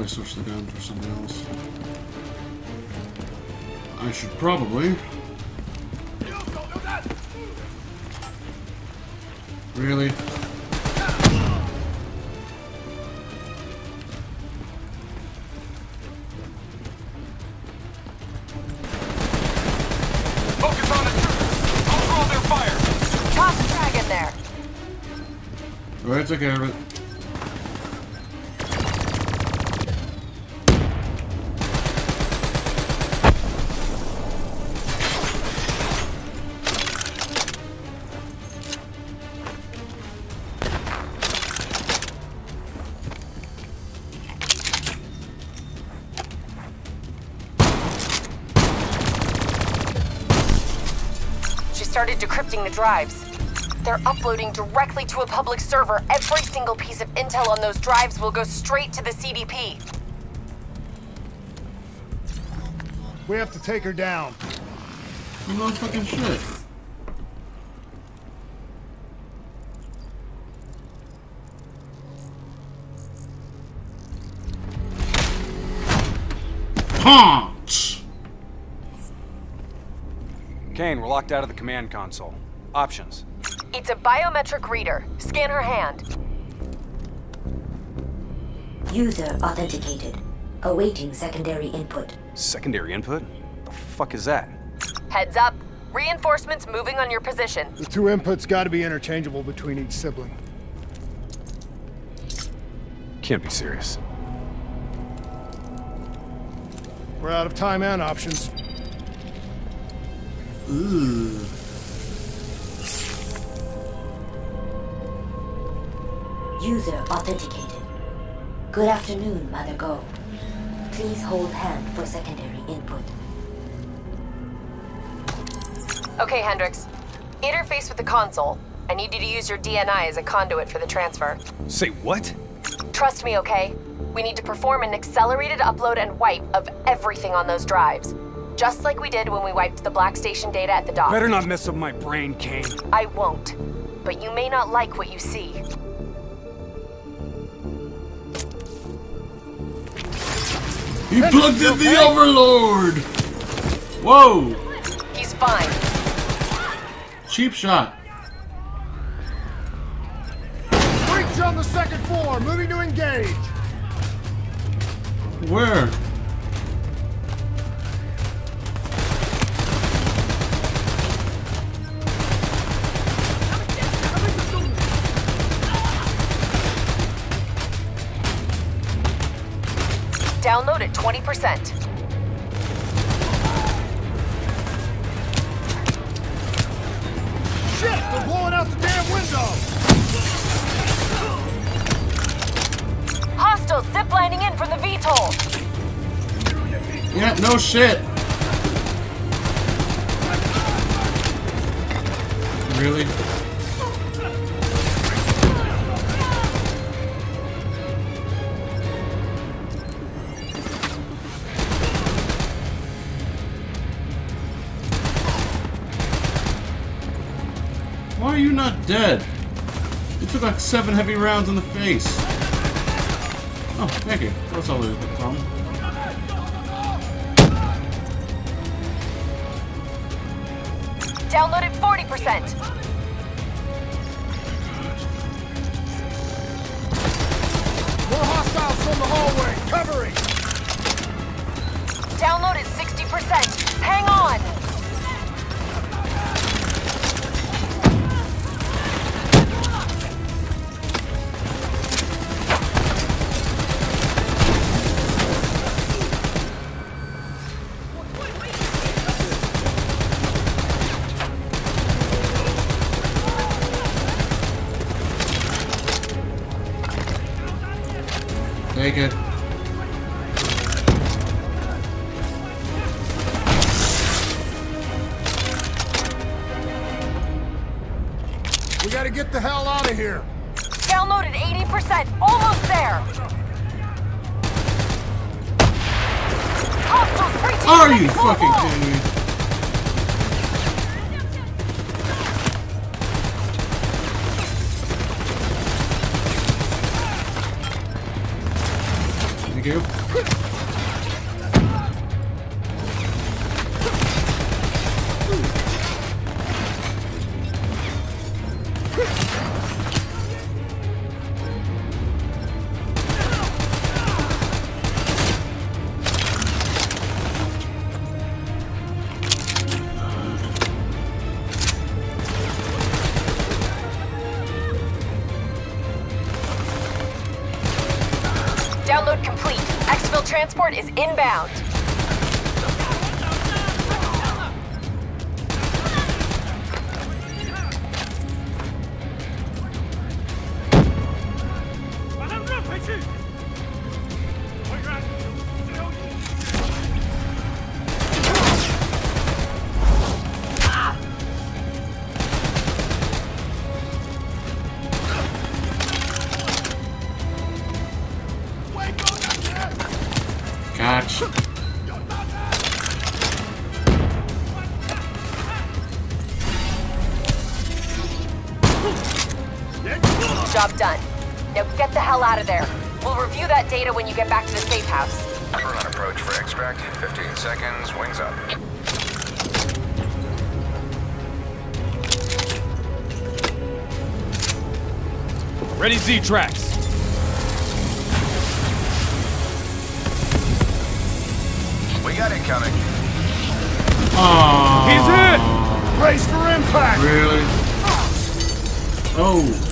probably switch the gun for something else. I should probably. Really? Focus on started decrypting the drives. They're uploading directly to a public server. Every single piece of intel on those drives will go straight to the CDP. We have to take her down. You motherfucking shit. Punch! Kane, we're locked out of the command console. Options. It's a biometric reader. Scan her hand. User authenticated. Awaiting secondary input. Secondary input? The fuck is that? Heads up. Reinforcements moving on your position. The two inputs gotta be interchangeable between each sibling. Can't be serious. We're out of time and options. Ooh. User authenticated. Good afternoon, Mother Go. Please hold hand for secondary input. Okay, Hendricks. Interface with the console. I need you to use your DNI as a conduit for the transfer. Say what? Trust me, okay? We need to perform an accelerated upload and wipe of everything on those drives. Just like we did when we wiped the Black Station data at the dock. Better not mess up my brain, Kane. I won't. But you may not like what you see. He plugged in the Overlord! Whoa! He's fine. Cheap shot. Breach on the second floor, moving to engage. Where? 20%. Shit, they're blowing out the damn window. Hostiles ziplining in from the VTOL. Yeah, no shit. Seven heavy rounds in the face. Oh, thank you. That's all the problem. Download at 40%. More hostiles from the hallway, covering. Download at 60%. Hang on. Thank Job done. Now get the hell out of there. We'll review that data when you get back to the safe house. Run approach for extract. 15 seconds. Wings up. Ready Z-Tracks. We got incoming. Aww. He's hit! Brace for impact. Really? Oh.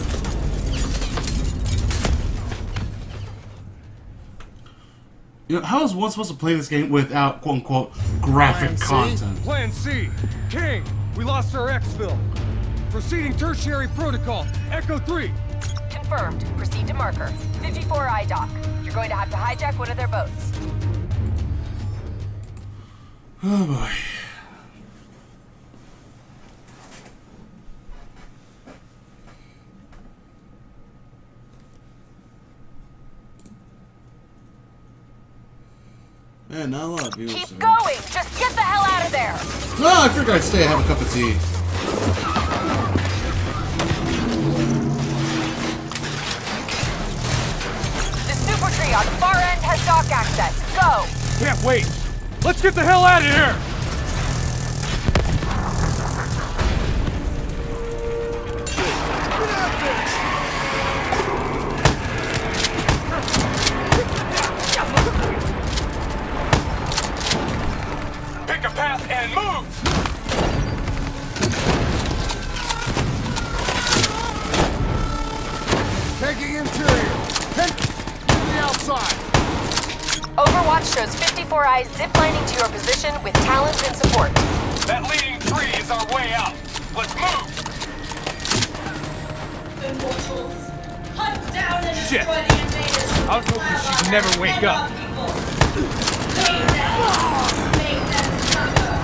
You know, how is one supposed to play this game without quote unquote graphic Plan C? content? Plan C. King, we lost our exfil. Proceeding tertiary protocol. Echo 3. Confirmed. Proceed to marker. 54 I dock. You're going to have to hijack one of their boats. Oh boy. Man, not a lot of viewers. Keep here. going! Just get the hell out of there! No, I figured I'd stay and have a cup of tea. The super tree on the far end has dock access. Go! Can't wait. Let's get the hell out of here. Taking interior. Head to the outside. Overwatch shows 54 eyes ziplining to your position with talons and support. That leading tree is our way out. Let's move. Immortals. Hunt down and Shit. destroy the invaders. I was hoping she'd never wake up. Make them. Make them suffer.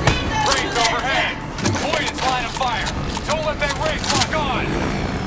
Lead them to Rays their overhead. Voyage line of fire. Don't let that race lock on.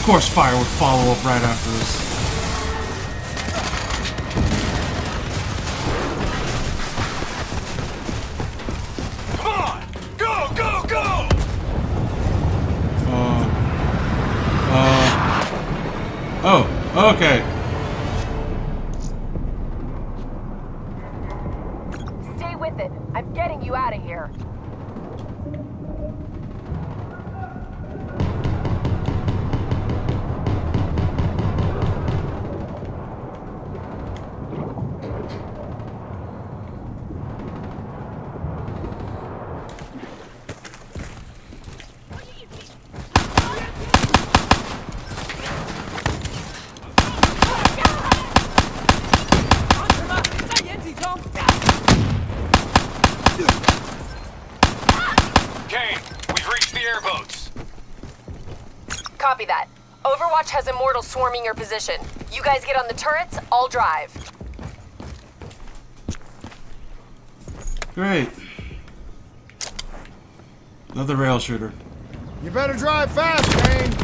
Of course, fire would follow up right after this. Kane, we've reached the airboats. Copy that. Overwatch has immortals swarming your position. You guys get on the turrets, I'll drive. Great. Another rail shooter. You better drive fast, Kane.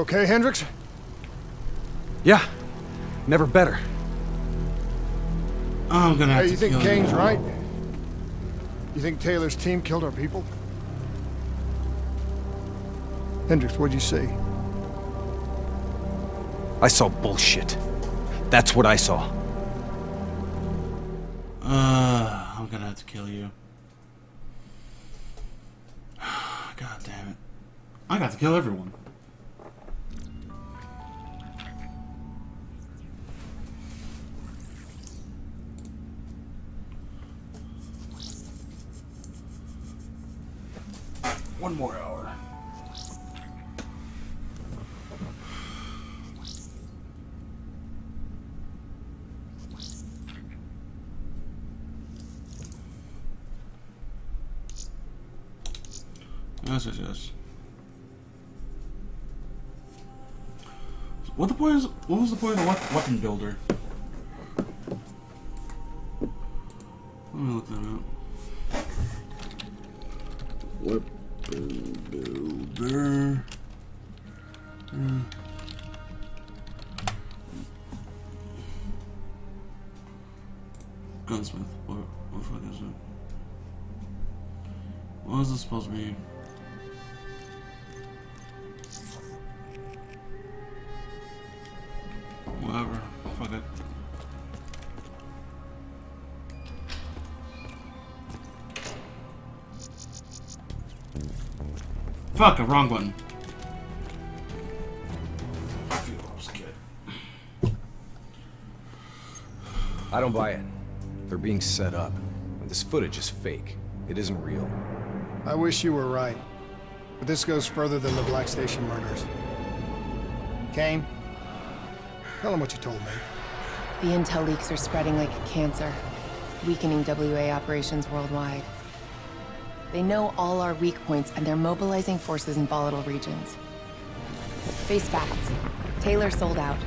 You okay, Hendricks? Yeah, never better. I'm gonna have Hey, to you think kill Kane's you. right? You think Taylor's team killed our people? Hendricks, what'd you see? I saw bullshit. That's what I saw. Uh, I'm gonna have to kill you. God damn it. I got to kill everyone. One more hour. Yes, yes, yes. What the point is? What was the point of the weapon builder? Let me look that gunsmith. What, what the fuck is it? What is this supposed to be? Whatever. Fuck it. Fuck, a wrong one. I don't buy it. They're being set up. This footage is fake. It isn't real. I wish you were right. But this goes further than the Black Station murders. Kane, tell him what you told me. The intel leaks are spreading like cancer, weakening WA operations worldwide. They know all our weak points, and they're mobilizing forces in volatile regions. Face facts. Taylor sold out.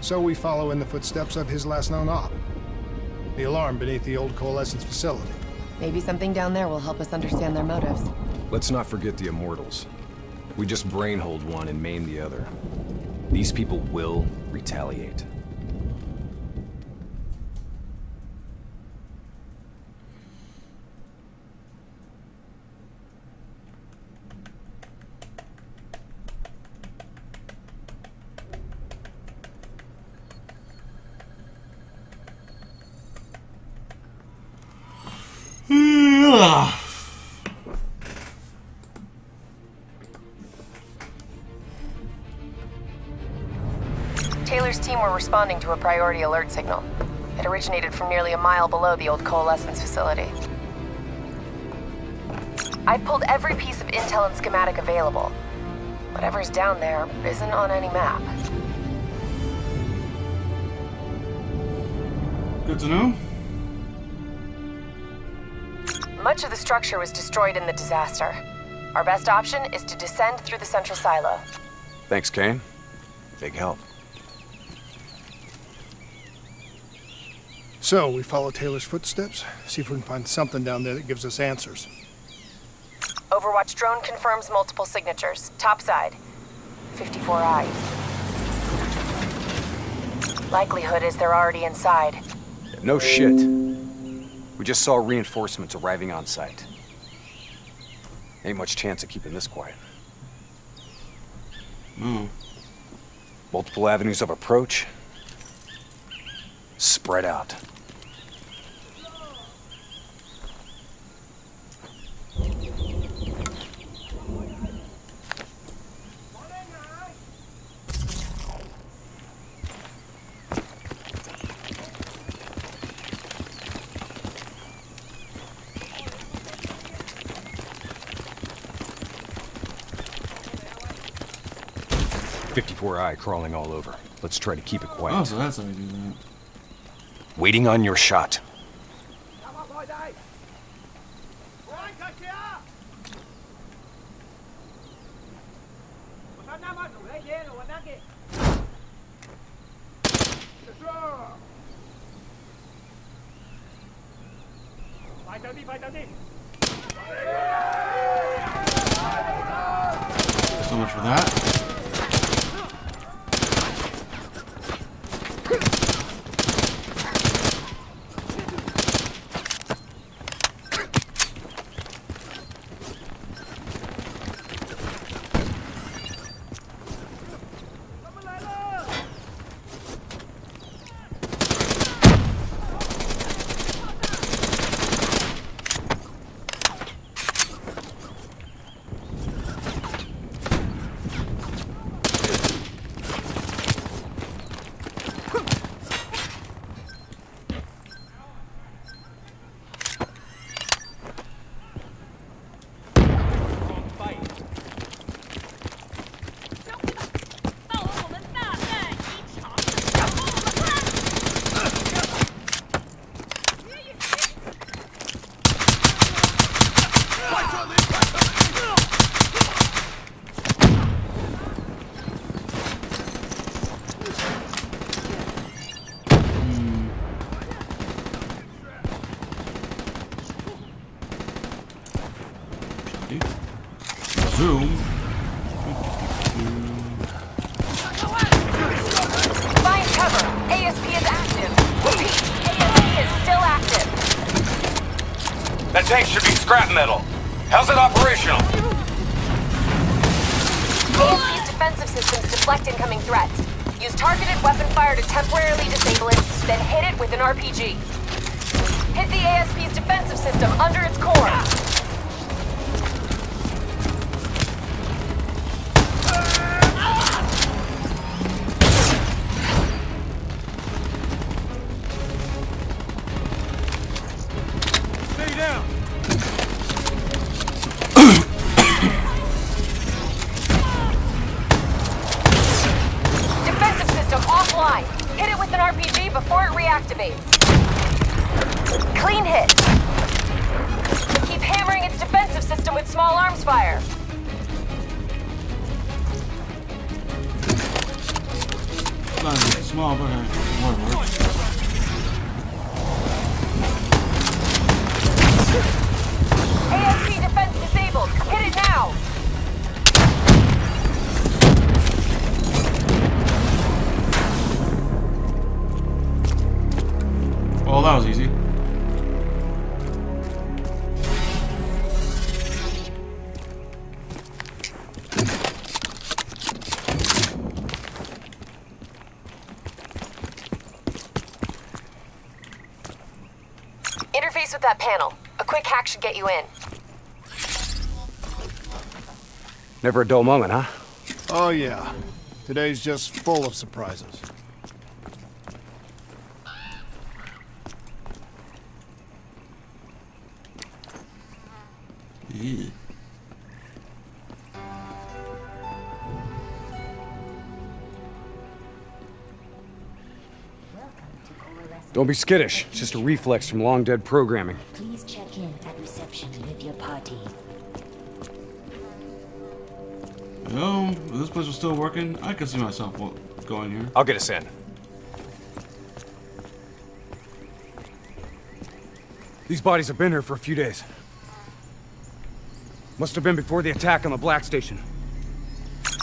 So we follow in the footsteps of his last known op. The alarm beneath the old Coalescence facility. Maybe something down there will help us understand their motives. Let's not forget the Immortals. We just brainhold one and maim the other. These people will retaliate. To a priority alert signal. It originated from nearly a mile below the old coalescence facility. I've pulled every piece of intel and schematic available. Whatever's down there isn't on any map. Good to know. Much of the structure was destroyed in the disaster. Our best option is to descend through the central silo. Thanks, Kane. Big help. So, we follow Taylor's footsteps, see if we can find something down there that gives us answers. Overwatch drone confirms multiple signatures. Topside. 54I. Likelihood is they're already inside. No shit. We just saw reinforcements arriving on site. Ain't much chance of keeping this quiet. Hmm. Multiple avenues of approach. Spread out. Fifty-four I crawling all over. Let's try to keep it quiet. Oh, so that's how you do that. Waiting on your shot. That tank should be scrap metal. How's it operational? ASP's defensive systems deflect incoming threats. Use targeted weapon fire to temporarily disable it, then hit it with an RPG. Hit the ASP's defensive system under its core. A should get you in. Never a dull moment, huh? Oh, yeah. Today's just full of surprises. Don't be skittish. It's just a reflex from long dead programming. Please check in at reception with your party. Oh, if this place was still working, I could see myself going here. I'll get us in. These bodies have been here for a few days. Must have been before the attack on the Black Station.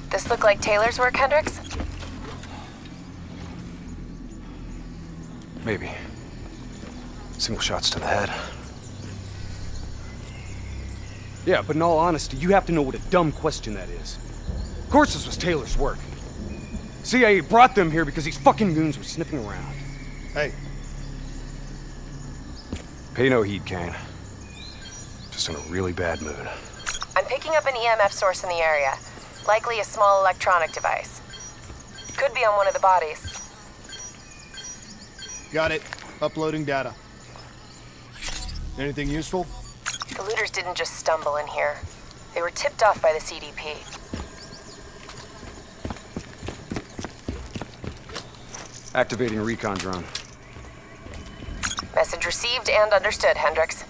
This look like Taylor's work, Hendricks? Maybe. Single shots to the head. Yeah, but in all honesty, you have to know what a dumb question that is. Of course this was Taylor's work. CIA brought them here because these fucking goons were sniffing around. Hey, Pay no heed, Kane. Just in a really bad mood. I'm picking up an EMF source in the area. Likely a small electronic device. Could be on one of the bodies. Got it. Uploading data. Anything useful? The looters didn't just stumble in here. They were tipped off by the CDP. Activating recon drone. Message received and understood, Hendricks.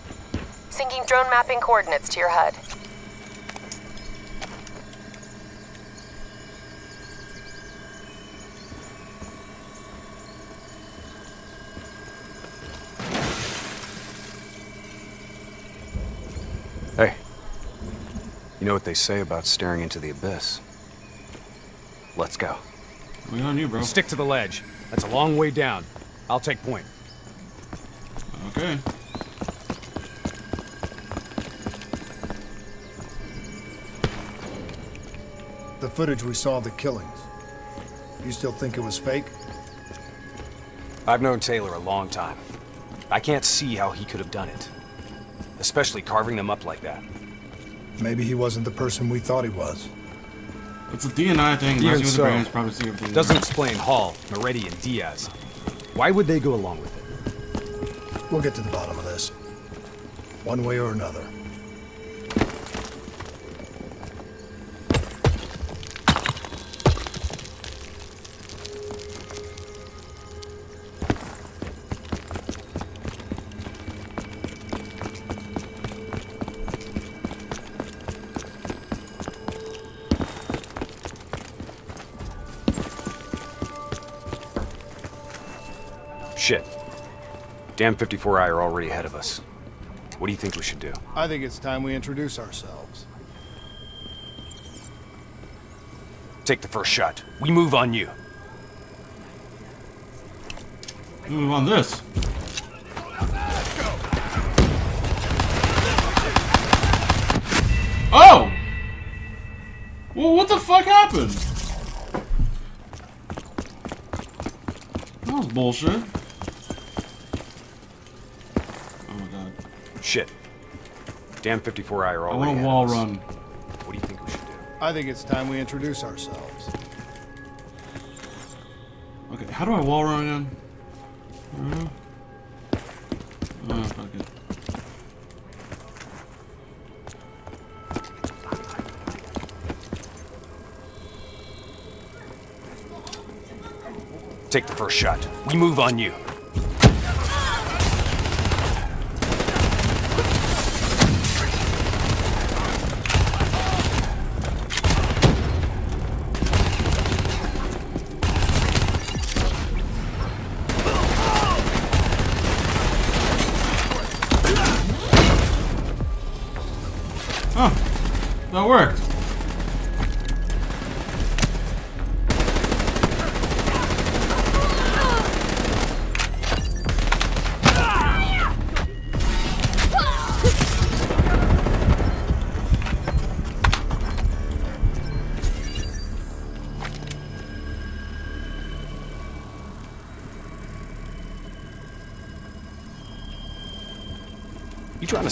Syncing drone mapping coordinates to your HUD. Hey. You know what they say about staring into the abyss? Let's go. We on you, bro. Stick to the ledge. That's a long way down. I'll take point. Okay. The footage we saw of the killings. You still think it was fake? I've known Taylor a long time. I can't see how he could have done it. Especially carving them up like that. Maybe he wasn't the person we thought he was. It's a DNI thing. Even Messing so, the brains probably. Doesn't explain Hall, Maretti, and Diaz. Why would they go along with it? We'll get to the bottom of this. One way or another. Damn 54i are already ahead of us. What do you think we should do? I think it's time we introduce ourselves. Take the first shot. We move on you. We Move on this. Oh! Well, what the fuck happened? That was bullshit. Oh my god. Shit. Damn 54i are I want a wall run. What do you think we should do? I think it's time we introduce ourselves. Okay, how do I wall run again? Uh, oh, fuck it. take the first shot. We move on you.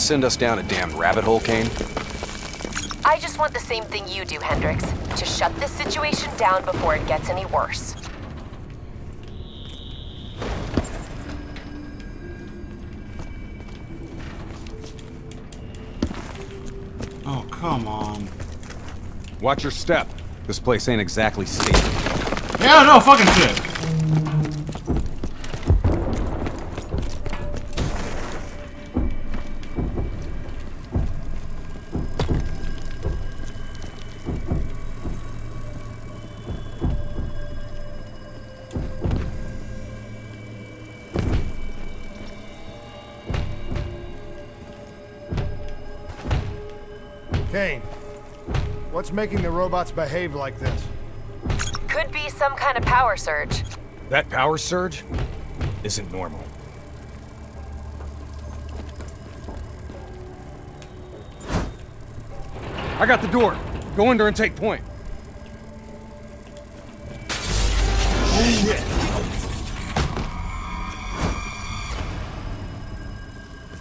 Send us down a damn rabbit hole, Kane? I just want the same thing you do, Hendricks. To shut this situation down before it gets any worse. Oh, come on. Watch your step. This place ain't exactly safe. Yeah, no, fucking shit. Kane, what's making the robots behave like this? Could be some kind of power surge. That power surge isn't normal. I got the door. Go under and take point.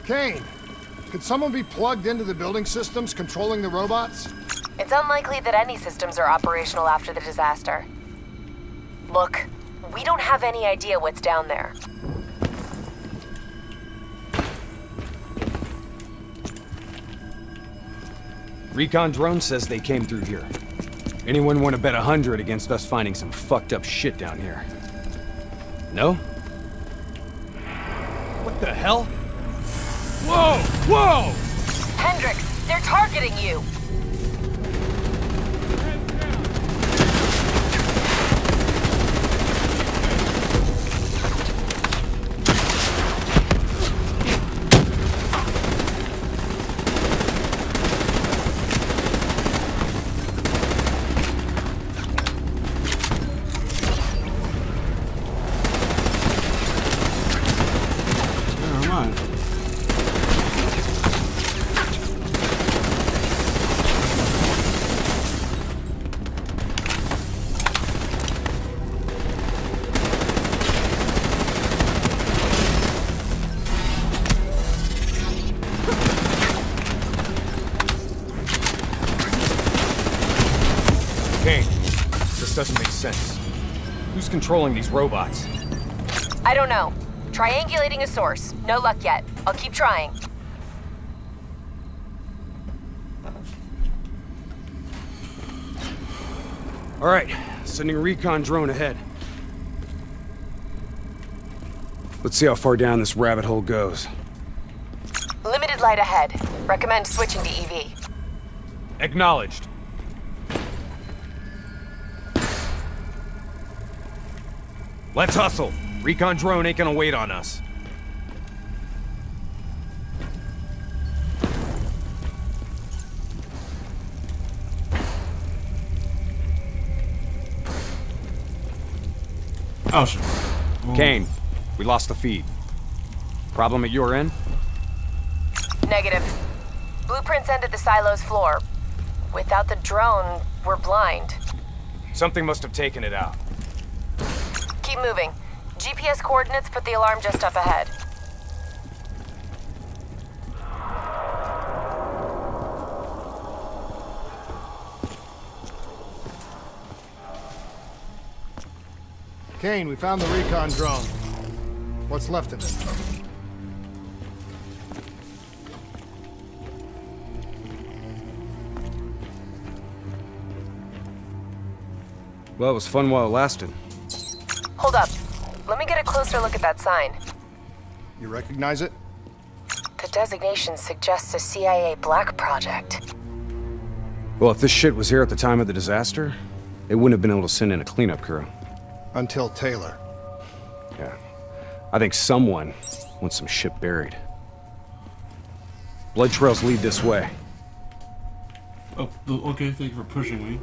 Kane, could someone be plugged into the building systems controlling the robots? It's unlikely that any systems are operational after the disaster. Look, we don't have any idea what's down there. Recon drone says they came through here. Anyone want to bet a hundred against us finding some fucked up shit down here? No? What the hell? Whoa! Whoa! Hendricks, they're targeting you! Controlling these robots? I don't know. Triangulating a source. No luck yet. I'll keep trying. All right, sending a recon drone ahead. Let's see how far down this rabbit hole goes. Limited light ahead. Recommend switching to EV. Acknowledged. Let's hustle. Recon drone ain't gonna wait on us. Oh shit. Kane, we lost the feed. Problem at your end? Negative. Blueprints ended the silo's floor. Without the drone, we're blind. Something must have taken it out. Keep moving. GPS coordinates put the alarm just up ahead. Kane, we found the recon drone. What's left of it? Well, it was fun while it lasted. Hold up. Let me get a closer look at that sign. You recognize it? The designation suggests a CIA black project. Well, if this shit was here at the time of the disaster, they wouldn't have been able to send in a cleanup crew. Until Taylor. Yeah. I think someone wants some shit buried. Blood trails lead this way. Oh, okay, thank you for pushing me.